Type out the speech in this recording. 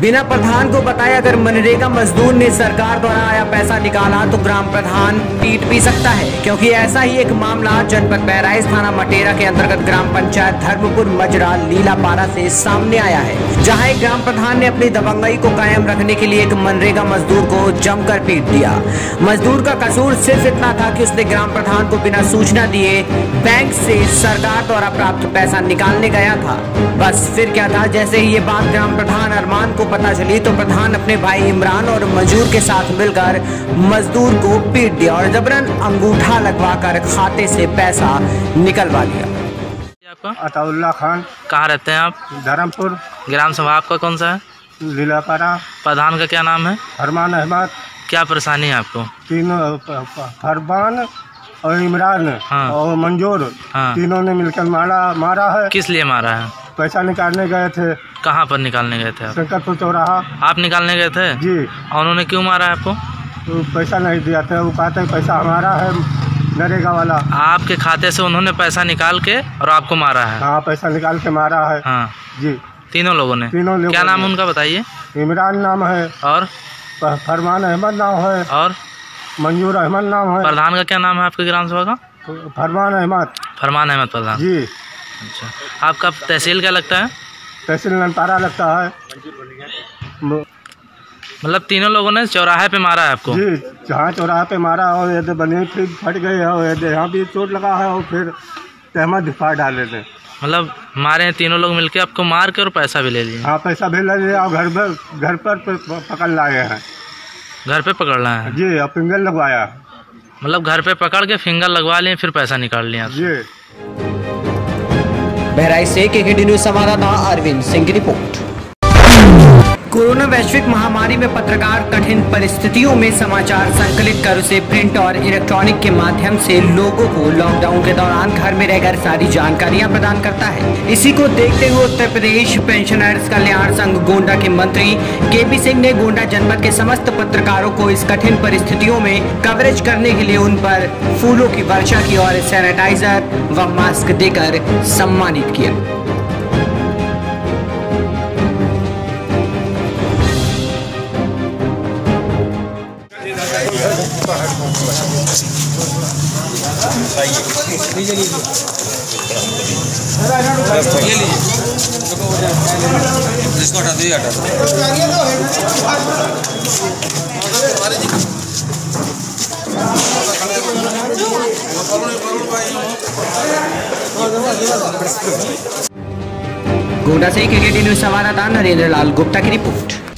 बिना प्रधान को बताए अगर मनरेगा मजदूर ने सरकार द्वारा आया पैसा निकाला तो ग्राम प्रधान पीट भी सकता है। क्योंकि ऐसा ही एक मामला जनपद बहराइच थाना मटेरा के अंतर्गत ग्राम पंचायत धर्मपुर मजरा लीलापारा से सामने आया है, जहाँ एक ग्राम प्रधान ने अपनी दबंगई को कायम रखने के लिए एक मनरेगा मजदूर को जमकर पीट दिया। मजदूर का कसूर सिर्फ़ इतना था की उसने ग्राम प्रधान को बिना सूचना दिए बैंक से सरकार द्वारा प्राप्त पैसा निकालने गया था। बस फिर क्या था? जैसे ही ये बात ग्राम प्रधान अरमान को पता चली तो प्रधान अपने भाई इमरान और मजदूर के साथ मिलकर मजदूर को पीट दिया और जबरन अंगूठा लगवाकर खाते से पैसा निकलवा लिया। आपका? अताउल्ला खान। कहाँ रहते हैं आप? धर्मपुर। ग्राम सभा आपका कौन सा है? लीलापारा प्रधान का क्या नाम है? फरमान अहमद। क्या परेशानी है आपको? तीनों फरमान और इमरान। हाँ। और मंजूर। हाँ। तीनों ने मिलकर मारा मारा है। किस लिए मारा है? पैसा निकालने गए थे। कहाँ पर निकालने गए थे आप? शंकरपुर चौराहा। आप निकालने गए थे? जी। और उन्होंने क्यों मारा आपको? तो पैसा नहीं दिया था। वो कहते हैं पैसा हमारा है नरेगा वाला। आपके खाते से उन्होंने पैसा निकाल के और आपको मारा है? हाँ पैसा निकाल के मारा है। हाँ। जी। तीनों लोगों ने? तीनों लोगों क्या नाम उनका बताइए? इमरान नाम है। और? फरमान अहमद नाम है। और? मंजूर अहमद नाम है। प्रधान का क्या नाम है आपके ग्राम सभा का? फरमान अहमद। फरमान अहमद प्रधान। जी। अच्छा। आपका तहसील क्या लगता है? तहसील ननपारा लगता है। मतलब तीनों लोगों ने चौराहे पे मारा है आपको? जी जहाँ चौराहे पे मारा और ये बनी फिर फट गए है और यहाँ भी चोट लगा है और फिर तहमत दिफा डाले थे मतलब मारे हैं तीनों लोग मिलके आपको मार के और पैसा भी ले लिए? हाँ पैसा भी ले लिया और घर पर घर पर पकड़ लाए हैं। घर पे पकड़ रहे हैं? जी और फिंगर लगवाया। मतलब घर पे पकड़ के फिंगर लगवा लिए फिर पैसा निकाल लिया जी। बहराइच से के न्यूज़ संवाददाता अरविंद सिंह की रिपोर्ट। कोरोना वैश्विक महामारी में पत्रकार कठिन परिस्थितियों में समाचार संकलित कर उसे प्रिंट और इलेक्ट्रॉनिक के माध्यम से लोगों को लॉकडाउन के दौरान घर में रहकर सारी जानकारियाँ प्रदान करता है। इसी को देखते हुए उत्तर प्रदेश पेंशनर्स कल्याण संघ गोंडा के मंत्री के पी सिंह ने गोंडा जनपद के समस्त पत्रकारों को इस कठिन परिस्थितियों में कवरेज करने के लिए उन पर फूलों की वर्षा की और सैनिटाइजर व मास्क देकर सम्मानित किया। इसको हटा दो ये हटा गोंडा से के न्यूज़ संवाददाता नरेंद्र लाल गुप्ता की रिपोर्ट।